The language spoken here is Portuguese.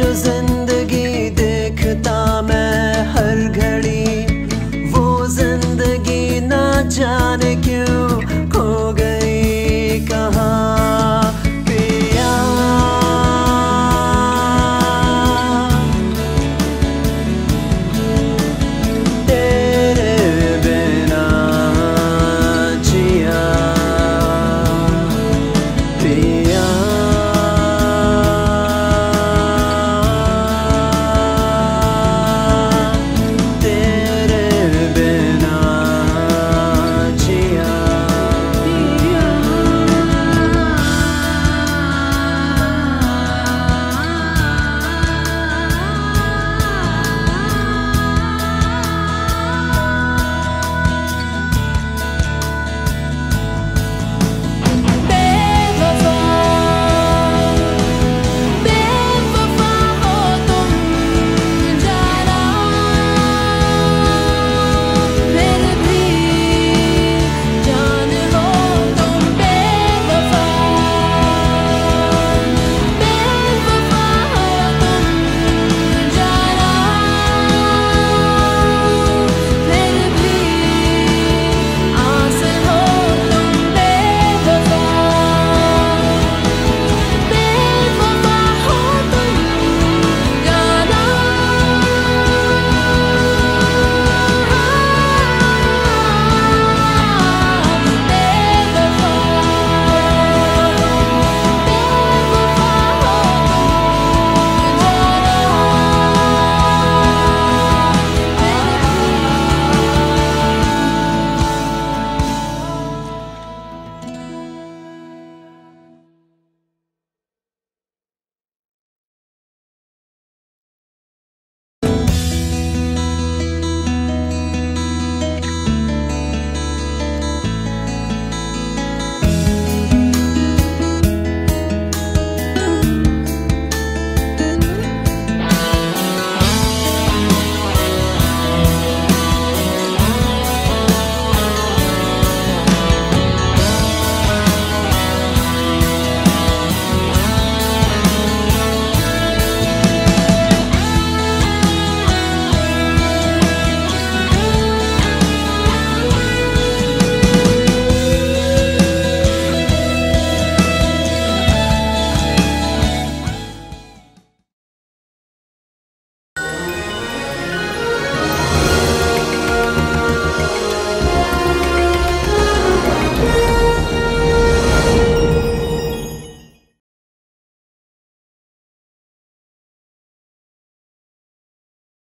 angels